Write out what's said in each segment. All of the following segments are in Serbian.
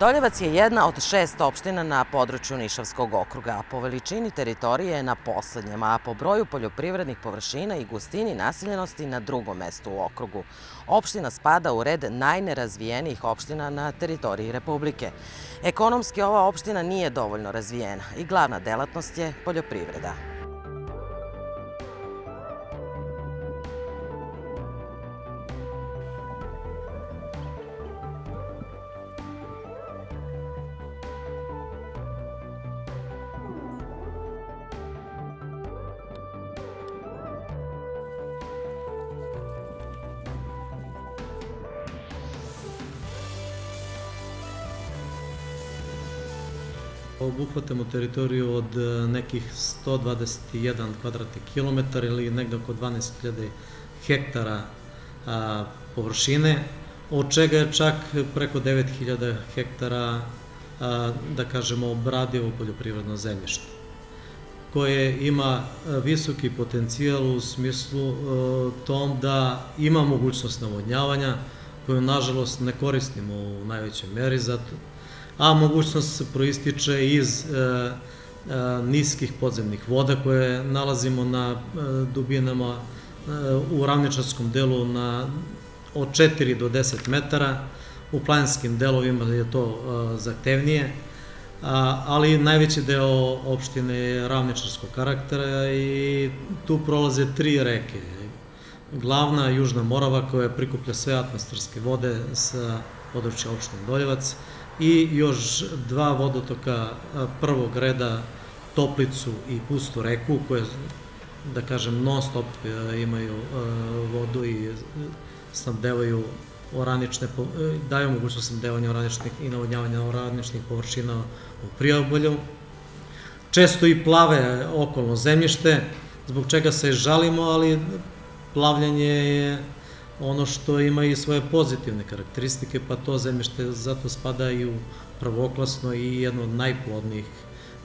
Doljevac je jedna od šest opština na području Nišavskog okruga, po veličini teritorije je na poslednjem, a po broju poljoprivrednih površina i gustini naseljenosti na drugom mestu u okrugu. Opština spada u red najnerazvijenijih opština na teritoriji Republike. Ekonomski ova opština nije dovoljno razvijena i glavna delatnost je poljoprivreda. Obuhvatamo teritoriju od e, nekih 121 kvadratni kilometar ili negde oko 12.000 hektara površine, od čega je čak preko 9.000 hektara, da kažemo, obradivo poljoprivredno zemljište koje ima e, visoki potencijal u smislu e, tom da ima mogućnost navodnjavanja, koju nažalost ne koristimo u najvećoj meri, zato a mogućnost proističe iz e, e, niskih podzemnih voda koje nalazimo na e, dubinama u ravničarskom delu na od 4 do 10 metara, u delovima je to zahtevnije, ali najveći deo opštine je ravničarskog karaktera i tu prolaze tri reke. Glavna Južna Morava koja prikuplja sve atmosferske vode sa područja opštine Doljevac, i još dva vodotoka prvog reda Toplicu i Pustu reku koje da kažem non stop e, imaju e, vodu i snabdevaju oranične, e, daju mogućnost snabdevanja oraničnih i navodnjavanja oraničnih površina u Priobolju. Često i plave okolno zemljište, zbog čega se žalimo, ali plavljanje je ono što ima i svoje pozitivne karakteristike, pa to zemljište zato spada i u pravoklasno i jedno od najplodnijih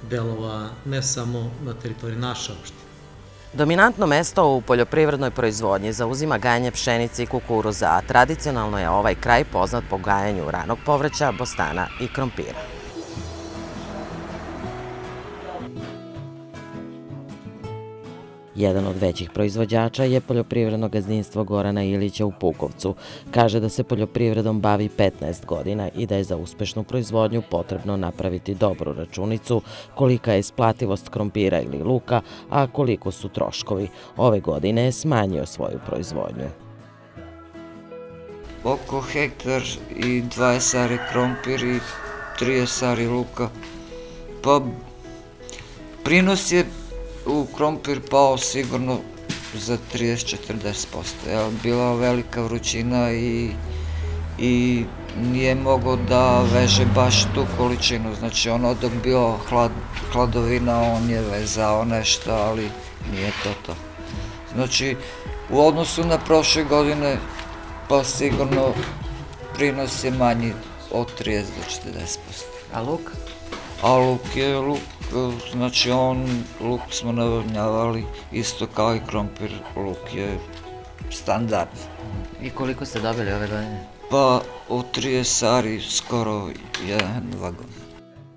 delova, ne samo na teritoriji naše opštine. Dominantno mesto u poljoprivrednoj proizvodnji zauzima gajanje pšenice i kukuruza, a tradicionalno je ovaj kraj poznat po gajanju ranog povrća, bostana i krompira. Jedan od većih proizvođača je poljoprivredno gazdinstvo Gorana Ilića u Pukovcu. Kaže da se poljoprivredom bavi 15 godina i da je za uspešnu proizvodnju potrebno napraviti dobru računicu kolika je isplativost krompira ili luka, a koliko su troškovi. Ove godine je smanjio svoju proizvodnju. Oko hektar i 20 sari krompir i 30 sari luka. Pa prinos je u krompir pao sigurno za 30-40%. Bila velika vrućina i, i nije mogo da veže baš tu količinu. Znači ono dok bio hlad, hladovina on je vezao nešto, ali nije to to. Znači u odnosu na prošle godine pa sigurno prinos je manji od 30 do 40%. A luk? A luk je luk znači on, luk smo navodnjavali isto kao i krompir, luk je standard. I koliko ste dobili ove godine? Pa u 30 sari skoro jedan vagon.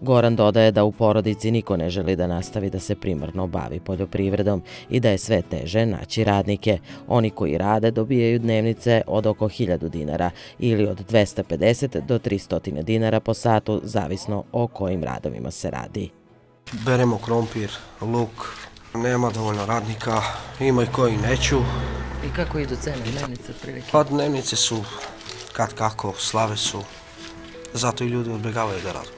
Goran dodaje da u porodici niko ne želi da nastavi da se primarno bavi poljoprivredom i da je sve teže naći radnike. Oni koji rade dobijaju dnevnice od oko 1000 dinara ili od 250 do 300 dinara po satu, zavisno o kojim radovima se radi. Beremo krompir, luk, nema dovoljno radnika, ima i koji neću. I kako idu cene dnevnice prilike? Pa dnevnice su kad kako, slave su, zato i ljudi odbegavaju da radu.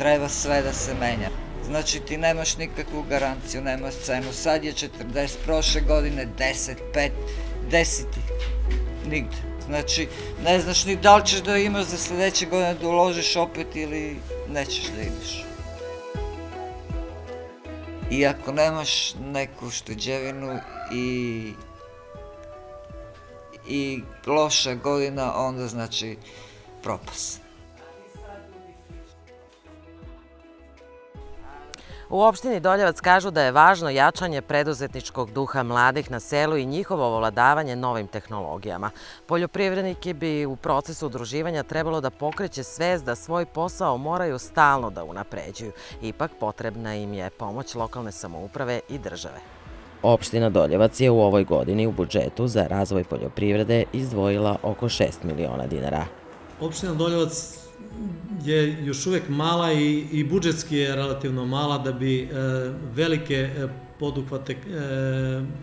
Treba sve da se menja. Znači ti nemaš nikakvu garanciju, nemaš cenu. Sad je 40, prošle godine 10, 5, 10, nigde. Znači, ne znaš ni da li ćeš da imaš za sledeće godine da uložiš opet ili nećeš da ideš. I ako nemaš neku štuđevinu i i loša godina, onda znači propas. U opštini Doljevac kažu da je važno jačanje preduzetničkog duha mladih na selu i njihovo ovladavanje novim tehnologijama. Poljoprivredniki bi u procesu udruživanja trebalo da pokreće svest da svoj posao moraju stalno da unapređuju. Ipak potrebna im je pomoć lokalne samouprave i države. Opština Doljevac je u ovoj godini u budžetu za razvoj poljoprivrede izdvojila oko 6 miliona dinara. Opština Doljevac je još uvek mala i, i budžetski je relativno mala da bi e, velike e, poduhvate e,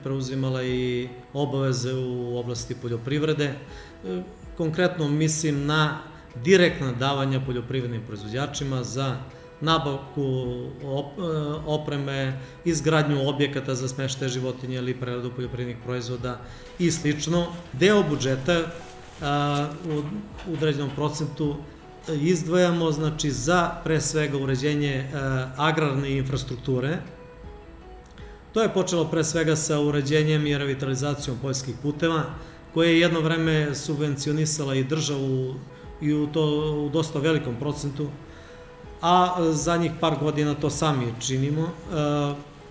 preuzimala i obaveze u oblasti poljoprivrede. E, konkretno mislim na direktna davanja poljoprivrednim proizvođačima za nabavku e, opreme, izgradnju objekata za smešte životinje ili preradu poljoprivrednih proizvoda i slično. Deo budžeta a, u određenom procentu izdvajamo znači, za pre svega uređenje e, agrarne infrastrukture. To je počelo pre svega sa uređenjem i revitalizacijom poljskih puteva, koje je jedno vreme subvencionisala i državu i u, to, u dosta velikom procentu, a zadnjih par godina to sami činimo e,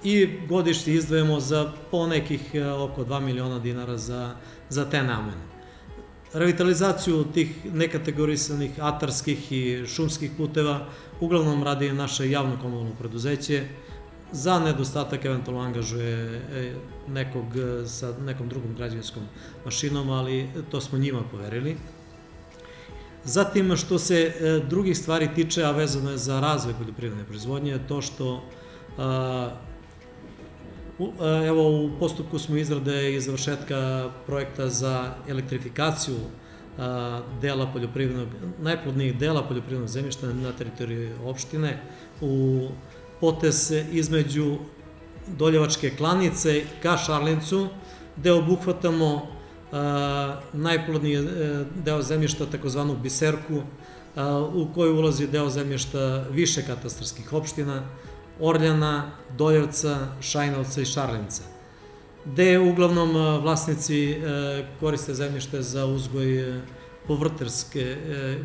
i godišnje izdvajamo za po nekih e, oko 2 miliona dinara za, za te namene. Revitalizaciju tih nekategorisanih atarskih i šumskih puteva uglavnom radi naše javno komunalno preduzeće, za nedostatak eventualno angažuje e, nekog sa nekom drugom građevinskom mašinom, ali to smo njima poverili. Zatim, što se e, drugih stvari tiče, a vezano je za razvoj poljoprivredne proizvodnje, to što E, evo, u postupku smo izrade i završetka projekta za elektrifikaciju dela poljoprivrednog, najplodnijih dela poljoprivrednog zemljišta na teritoriji opštine u potes između Doljevačke klanice ka Šarlincu, gde obuhvatamo najplodniji e, deo zemljišta, takozvanu biserku, u koju ulazi deo zemljišta više katastarskih opština, Orljana, Doljevca, Šajnovca i Šarlinca, gde uglavnom e, vlasnici e, koriste zemljište za uzgoj e, povrtarske,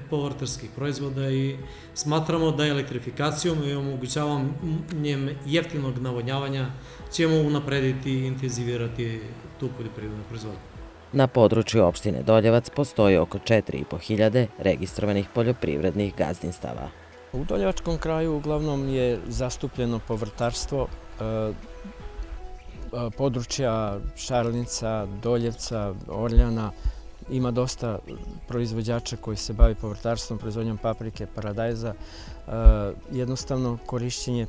povrtarskih proizvoda i smatramo da elektrifikacijom i omogućavanjem jeftinog navodnjavanja ćemo unaprediti i intenzivirati tu poljoprivrednu proizvodnju. Na području opštine Doljevac postoji oko 4.500 registrovanih poljoprivrednih gazdinstava. U Doljevačkom kraju uglavnom je zastupljeno povrtarstvo e, e, područja Šarlinica, Doljevca, Orljana. Ima dosta proizvođača koji se bavi povrtarstvom, proizvodnjom paprike, paradajza. E, jednostavno korišćenje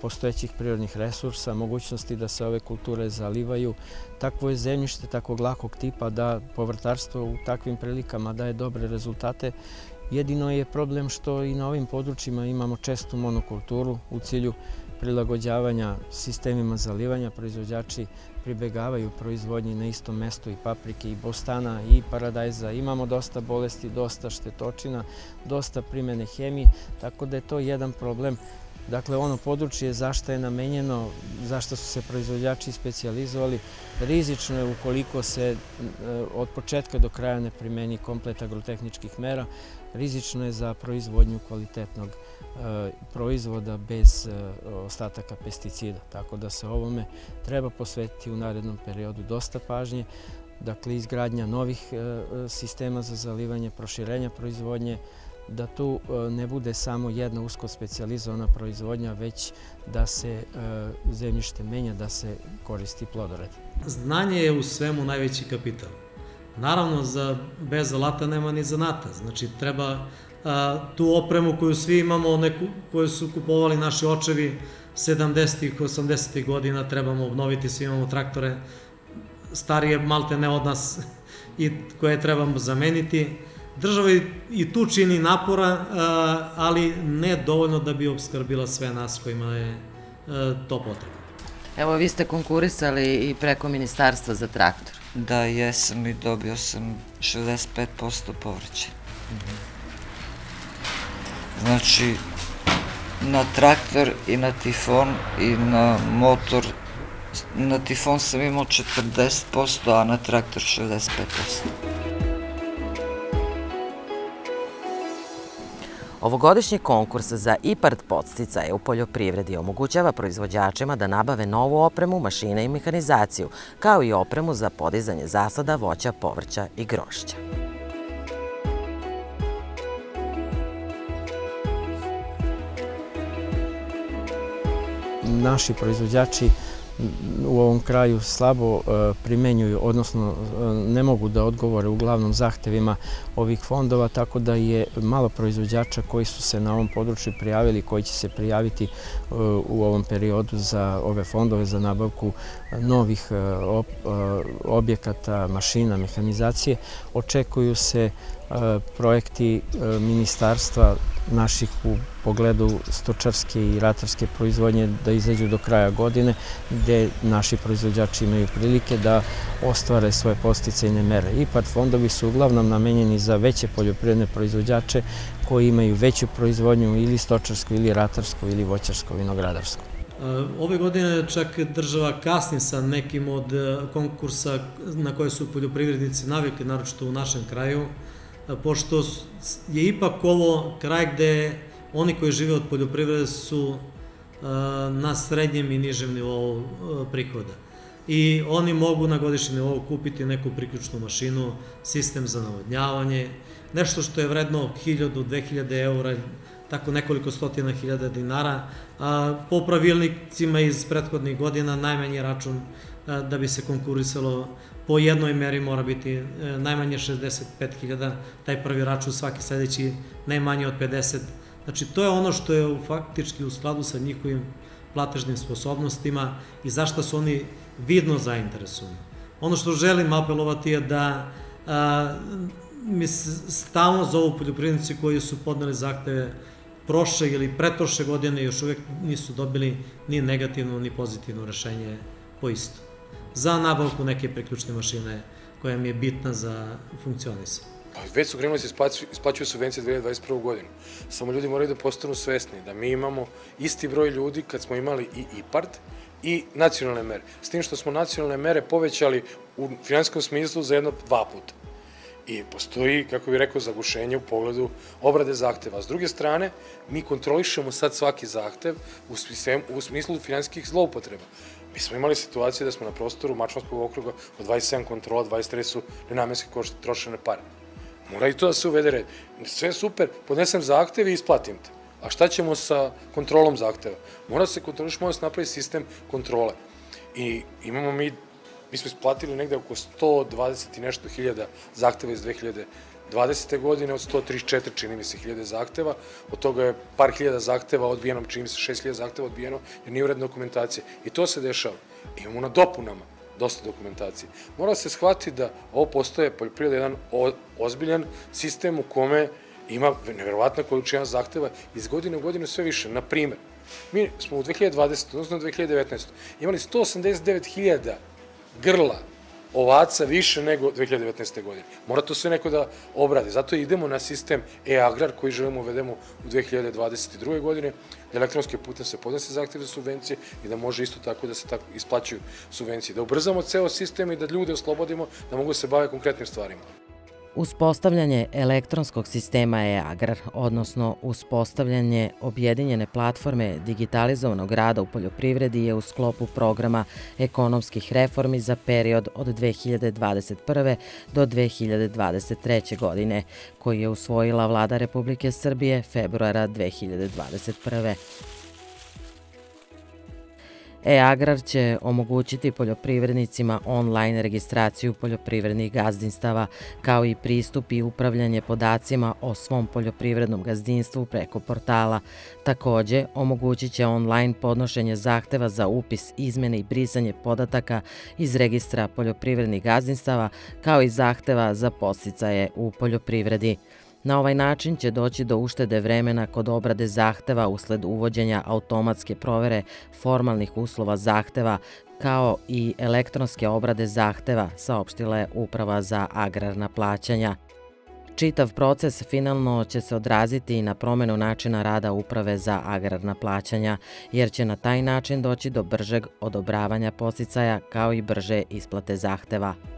postojećih prirodnih resursa, mogućnosti da se ove kulture zalivaju. Takvo je zemljište takvog lakog tipa da povrtarstvo u takvim prilikama daje dobre rezultate Jedino je problem što i na ovim područjima imamo čestu monokulturu u cilju prilagođavanja sistemima zalivanja. Proizvođači pribegavaju proizvodnji na istom mestu i paprike i bostana i paradajza. Imamo dosta bolesti, dosta štetočina, dosta primene hemije, tako da je to jedan problem Dakle, ono područje zašto je namenjeno, zašto su se proizvođači specializovali, rizično je ukoliko se e, od početka do kraja ne primeni komplet agrotehničkih mera, rizično je za proizvodnju kvalitetnog e, proizvoda bez e, ostataka pesticida. Tako da se ovome treba posvetiti u narednom periodu dosta pažnje, dakle izgradnja novih sistema za zalivanje, proširenja proizvodnje, da tu e, ne bude samo jedna usko specializovana proizvodnja, već da se e, zemljište menja, da se koristi plodored. Znanje je u svemu najveći kapital. Naravno, za, bez alata nema ni zanata. Znači, treba a, tu opremu koju svi imamo, neku, koju su kupovali naši očevi 70-ih, 80-ih godina, trebamo obnoviti, svi imamo traktore starije malte ne od nas i koje trebamo zameniti. Država i tu čini napora, ali ne dovoljno da bi obskrbila sve nas kojima je to potrebno. Evo, vi ste konkurisali i preko ministarstva za traktor. Da, jesam i dobio sam 65% povrće. Znači, na traktor i na tifon i na motor, na tifon sam imao 40%, a na traktor 65%. Ovogodišnji konkurs za IPART podsticaje u poljoprivredi omogućava proizvođačima da nabave novu opremu, mašine i mehanizaciju, kao i opremu za podizanje zasada voća, povrća i grošća. Naši proizvođači u ovom kraju slabo e, primenjuju, odnosno e, ne mogu da odgovore uglavnom zahtevima ovih fondova, tako da je malo proizvođača koji su se na ovom području prijavili, koji će se prijaviti e, u ovom periodu za ove fondove za nabavku novih objekata, mašina, mehanizacije. Očekuju se projekti ministarstva naših u pogledu stočarske i ratarske proizvodnje da izađu do kraja godine, gde naši proizvođači imaju prilike da ostvare svoje posticajne mere. IPART fondovi su uglavnom namenjeni za veće poljoprivredne proizvođače koji imaju veću proizvodnju ili stočarsku, ili ratarsku, ili voćarsku, vinogradarsku. Ove godine čak država kasni sa nekim od e, konkursa na koje su poljoprivrednici navikli, naročito u našem kraju, pošto je ipak ovo kraj gde oni koji žive od poljoprivrede su na srednjem i nižem nivou prihoda. I oni mogu na godišnjem nivou kupiti neku priključnu mašinu, sistem za navodnjavanje, nešto što je vredno 1000-2000 eura, tako nekoliko stotina hiljada dinara, po pravilnicima iz prethodnih godina najmanji račun da bi se konkurisalo po jednoj meri mora biti e, najmanje 65.000, taj prvi račun svaki sledeći najmanje od 50. Znači to je ono što je faktički u skladu sa njihovim platežnim sposobnostima i zašto su oni vidno zainteresovani. Ono što želim apelovati je da a, mi stalno zovu poljoprivrednici koji su podneli zahteve prošle ili pretrošle godine još uvek nisu dobili ni negativno ni pozitivno rešenje po isto za nabavku neke priključne mašine koja mi je bitna za funkcionisanje. Pa već su krenuli se isplaćuju subvencije 2021. godinu. Samo ljudi moraju da postanu svesni da mi imamo isti broj ljudi kad smo imali i IPART i nacionalne mere. S tim što smo nacionalne mere povećali u finanskom smislu za jedno dva puta. I postoji, kako bih rekao, zagušenje u pogledu obrade zahteva. S druge strane, mi kontrolišemo sad svaki zahtev u, u smislu finansijskih zloupotreba. Mi smo imali situacije da smo na prostoru Mačvanskog okruga od 27 kontrola, 23 su nenamenski trošene pare. Mora i to da se uvede red. Sve super, podnesem zahtev i isplatim te. A šta ćemo sa kontrolom zahteva? Mora se kontroliš, mora se napraviti sistem kontrole. I imamo mi, mi smo isplatili negde oko 120 i nešto hiljada zahteva iz 2000 20. godine od 134, čini mi se, hiljade zahteva, od toga je par hiljada zahteva odbijeno, čini mi se 6 hiljada zahteva odbijeno, jer nije uredna dokumentacija. I to se dešava. Imamo na dopunama dosta dokumentacije. Mora se shvatiti da ovo postoje poljoprivreda jedan ozbiljan sistem u kome ima neverovatna količina zahteva iz godine u godinu sve više. Na primer, mi smo u 2020. odnosno 2019. imali 189.000 grla ovaca više nego 2019. godine. Mora to sve neko da obradi. Zato idemo na sistem e-agrar koji želimo uvedemo u 2022. godine, da elektronske putem se podnese zahtjev za subvencije i da može isto tako da se tako isplaćuju subvencije. Da ubrzamo ceo sistem i da ljude oslobodimo da mogu da se bave konkretnim stvarima. Uspostavljanje elektronskog sistema e-agrar, odnosno uspostavljanje objedinjene platforme digitalizovanog rada u poljoprivredi je u sklopu programa ekonomskih reformi za period od 2021. do 2023. godine, koji je usvojila vlada Republike Srbije februara 2021. E-agrar će omogućiti poljoprivrednicima online registraciju poljoprivrednih gazdinstava, kao i pristup i upravljanje podacima o svom poljoprivrednom gazdinstvu preko portala. Takođe, omogućit će online podnošenje zahteva za upis, izmene i brisanje podataka iz registra poljoprivrednih gazdinstava, kao i zahteva za posticaje u poljoprivredi. Na ovaj način će doći do uštede vremena kod obrade zahteva usled uvođenja automatske provere formalnih uslova zahteva kao i elektronske obrade zahteva, saopštila je Uprava za agrarna plaćanja. Čitav proces finalno će se odraziti i na promenu načina rada Uprave za agrarna plaćanja, jer će na taj način doći do bržeg odobravanja posicaja kao i brže isplate zahteva.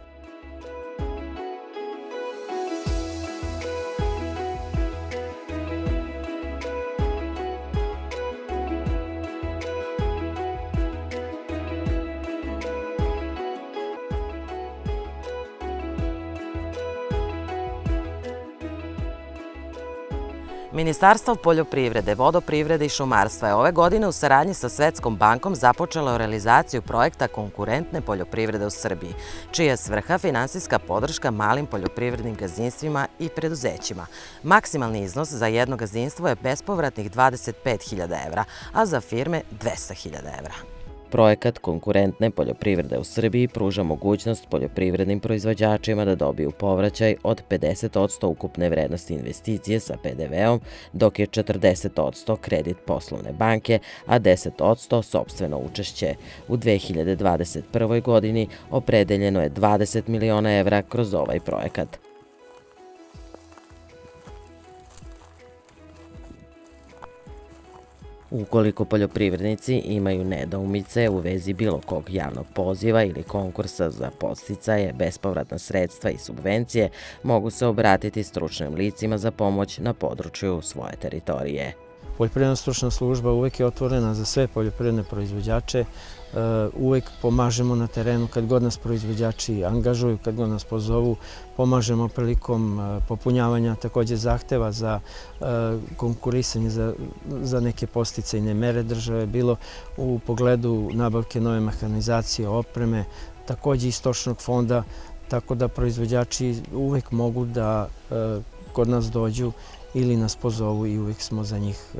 Ministarstvo poljoprivrede, vodoprivrede i šumarstva je ove godine u saradnji sa Svetskom bankom započelo realizaciju projekta konkurentne poljoprivrede u Srbiji, čija je svrha finansijska podrška malim poljoprivrednim gazdinstvima i preduzećima. Maksimalni iznos za jedno gazdinstvo je bespovratnih 25.000 evra, a za firme 200.000 evra. Projekat konkurentne poljoprivrede u Srbiji pruža mogućnost poljoprivrednim proizvođačima da dobiju povraćaj od 50% ukupne vrednosti investicije sa PDV-om, dok je 40% kredit poslovne banke, a 10% sobstveno učešće. U 2021. godini opredeljeno je 20 miliona evra kroz ovaj projekat. Ukoliko poljoprivrednici imaju nedoumice u vezi bilo kog javnog poziva ili konkursa za posticaje, bespovratna sredstva i subvencije, mogu se obratiti stručnim licima za pomoć na području svoje teritorije. Poljoprivredna stručna služba uvek je otvorena za sve poljoprivredne proizvođače. E, uvek pomažemo na terenu kad god nas proizvođači angažuju, kad god nas pozovu. Pomažemo prilikom e, popunjavanja takođe zahteva za e, konkurisanje za neke posticajne mere države, bilo u pogledu nabavke nove mehanizacije, opreme, takođe i stočnog fonda, tako da proizvođači uvek mogu da kod nas dođu ili nas pozovu i uvijek smo za njih e,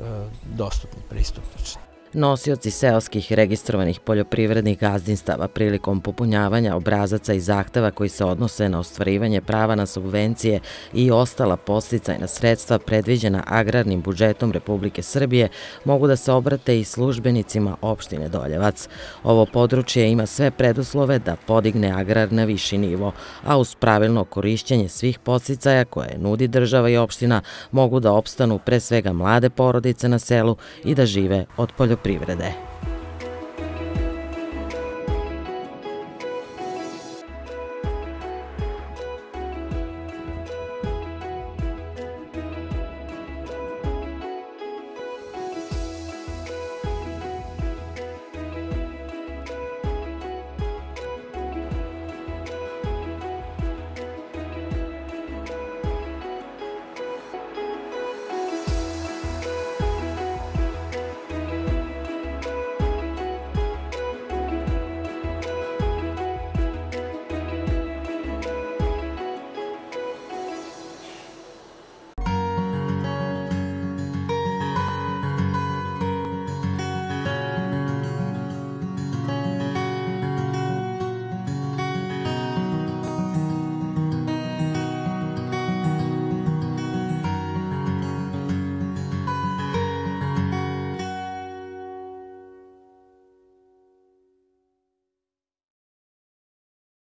dostupni, pristupnični. Nosioci seoskih registrovanih poljoprivrednih gazdinstava prilikom popunjavanja obrazaca i zahteva koji se odnose na ostvarivanje prava na subvencije i ostala posticajna sredstva predviđena agrarnim budžetom Republike Srbije mogu da se obrate i službenicima opštine Doljevac. Ovo područje ima sve preduslove da podigne agrar na viši nivo, a uz pravilno korišćenje svih posticaja koje nudi država i opština mogu da opstanu pre svega mlade porodice na selu i da žive od poljoprivrede poljoprivrede.